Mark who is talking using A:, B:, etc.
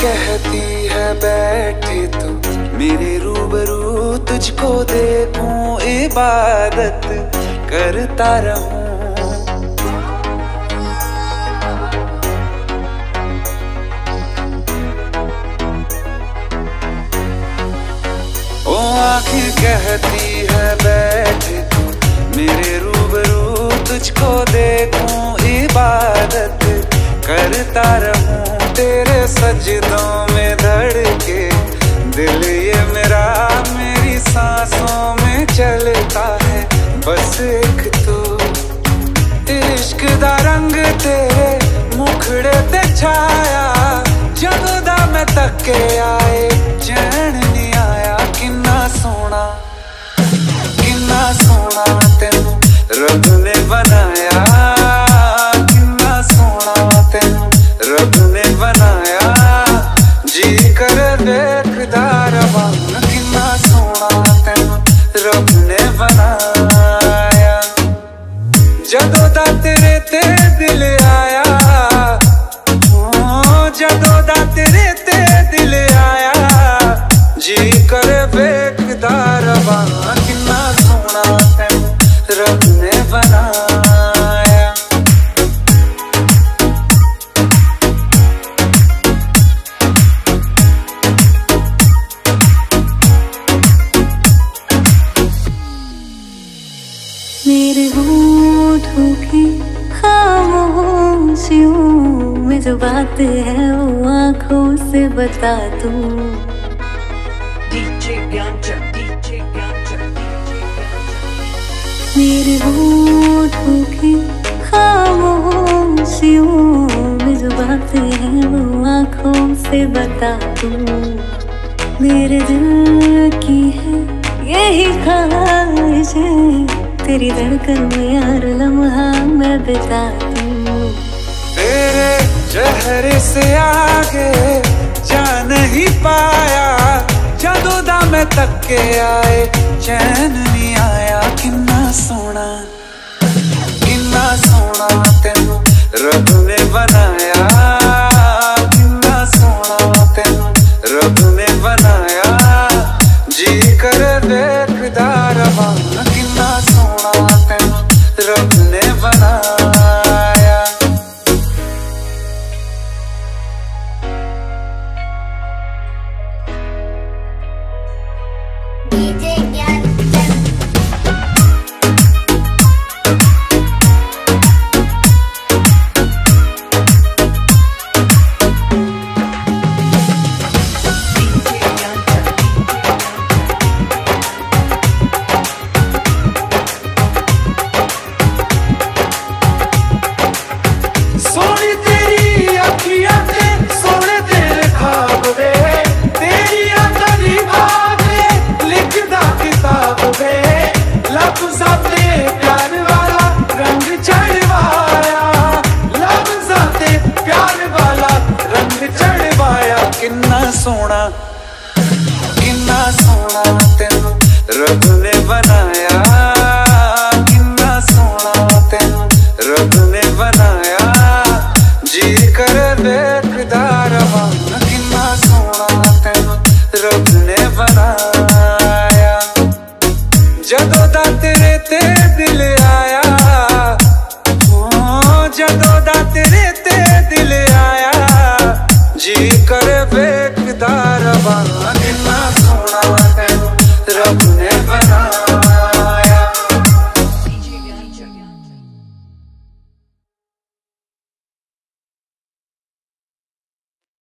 A: कहती है, बैठे तो मेरे रूबरू तुझको देखूँ, इबादत करता रहूँ। ओ आँखें कहती है, बैठे तू, मेरे रूबरू तुझको देखूँ, इबादत करता रहूँ। सजदों में धड़के, दिल ये मेरा मेरी सांसों में चलता है। बस एक तू इश्क दा रंग तेरे मुखड़े ते छाया दा मैं तके आए, चैन ਜਦੋਂ ਦਾ ਤੇਰੇ ਤੇ ਦਿਲ ਆਇਆ ਜੀ ਕਰ ਵੇਖਦਾ ਰਵਾਂ ਕਿੰਨਾ ਸੋਹਣਾ ਤੈਨੂੰ ਰੱਬ ਨੇ ਬਣਾਇਆ।
B: बात है वो आँखों से बता तू. मेरे होठों की खामोशियों में जो बात है वो आँखों से बता तू मेरे दिल की है यही ख्वाहिश है तेरी धड़कन में यार लम्हा मैं बिता दूँ।
A: तेरे चेहरे से आगे जा नहीं पाया। जदों का मैं तके आए, चैन नहीं आया कि सोना। ਜਦੋਂ ਦਾ ਤੇਰੇ ਤੇ ਦਿਲ ਆਇਆ ਓ ਜਦੋਂ ਦਾ ਤੇਰੇ ਤੇ ਦਿਲ ਆਇਆ ਜੀ ਕਰ ਬੇਕਦਾਰ ਬਾਣਾ